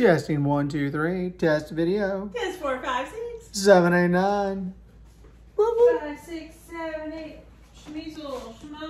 Testing one, two, three. Test video. Test four, five, six. Seven, eight, nine. Woo, woo. Five, six, seven, eight. Schmeasel, schmo.